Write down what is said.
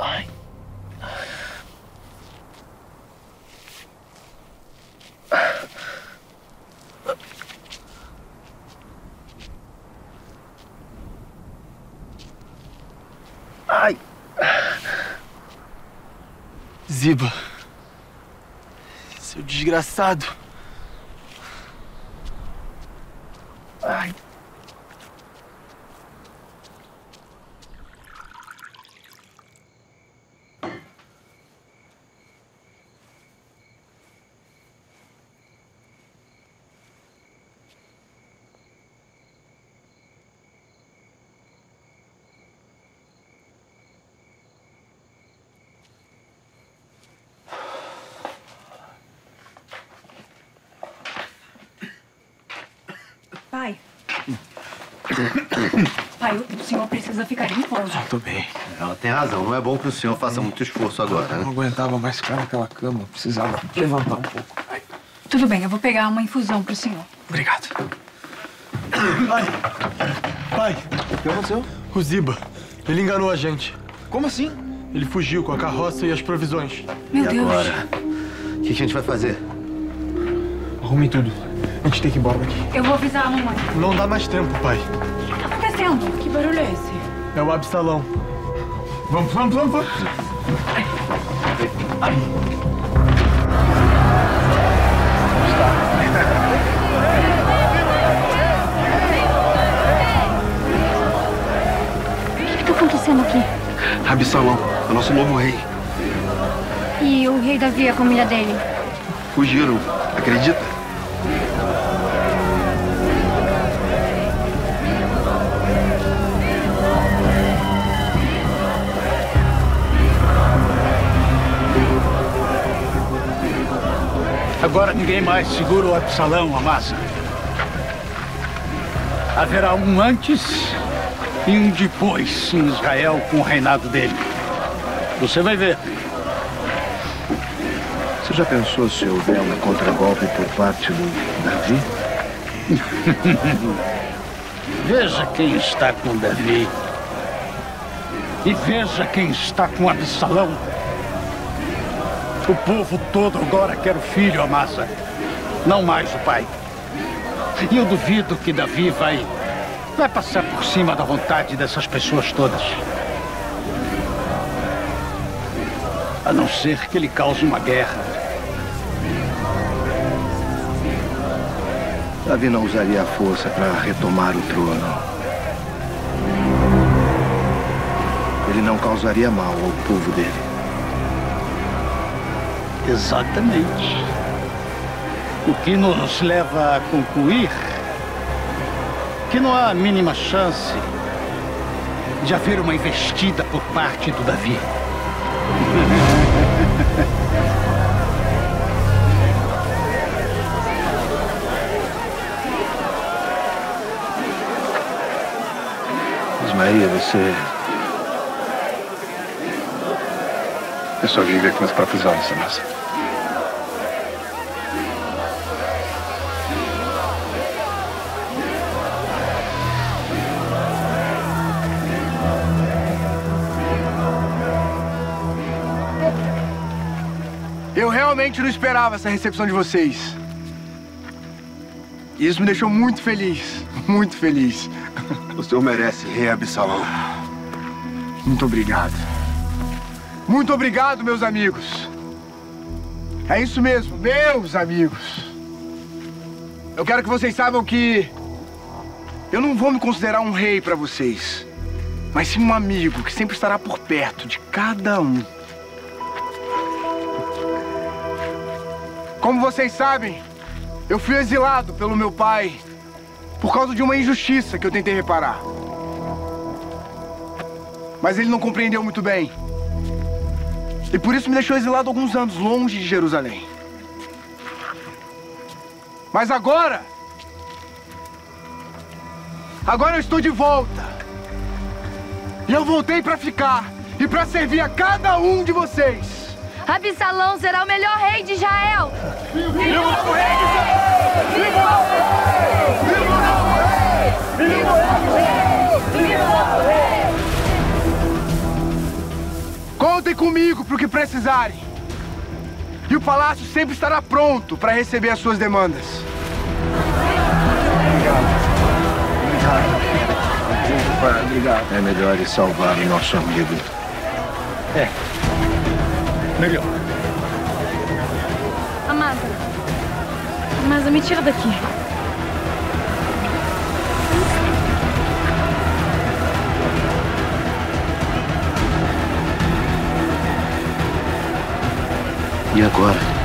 Ai. Ai. Ziba. Seu desgraçado. Ai. Pai. Pai, o senhor precisa ficar em repouso. Tô bem. Ela tem razão. Não é bom que o senhor faça muito esforço agora, Eu né? não aguentava mais ficar naquela cama. Precisava levantar um pouco. Ai, Tudo bem, eu vou pegar uma infusão pro senhor. obrigado. Pai. Pai. O que aconteceu? O Ziba. Ele enganou a gente. Como assim? Ele fugiu com a carroça e as provisões. Meu E Deus. agora? O que que a gente vai fazer? Arrume tudo. A gente tem que ir embora daqui. Eu vou avisar a mamãe. Não dá mais tempo, pai. O que tá acontecendo? Que barulho é esse? É o Absalão. Vamos, vamos, vamos, vamos. O que tá acontecendo aqui? Absalão, é o nosso novo rei. E o rei Davi e a família dele? Fugiram, acredita? Agora ninguém mais segura o Absalão, Amasa. Haverá um antes e um depois em Israel com o reinado dele. Você vai ver. Você já pensou se houver um contragolpe por parte do Davi? Veja quem está com Davi. E veja quem está com Absalão. O povo todo agora quer o filho, Amasa. Não mais o pai. E eu duvido que Davi vai. vai passar por cima da vontade dessas pessoas todas. A não ser que ele cause uma guerra. Davi não usaria a força para retomar o trono. Ele não causaria mal ao povo dele. Exatamente. O que nos leva a concluir que não há a mínima chance de haver uma investida por parte do Davi. Ismael, você. Eu só vim ver com meus próprios olhos, Amasa. Eu realmente não esperava essa recepção de vocês. E isso me deixou muito feliz, muito feliz. O senhor merece, rei Absalão. Muito obrigado. Muito obrigado, meus amigos. É isso mesmo, meus amigos. Eu quero que vocês saibam que eu não vou me considerar um rei para vocês, mas sim um amigo que sempre estará por perto de cada um. Como vocês sabem, eu fui exilado pelo meu pai por causa de uma injustiça que eu tentei reparar. Mas ele não compreendeu muito bem. E por isso me deixou exilado alguns anos longe de Jerusalém. Mas agora. Agora eu estou de volta. E eu voltei para ficar e para servir a cada um de vocês. Absalão será o melhor rei de Israel! Com Contem comigo pro que precisarem. E o palácio sempre estará pronto para receber as suas demandas. Obrigado. Obrigado. É melhor ele salvar o nosso amigo. É. Melhor. Amada. Amada, me tira daqui. E agora?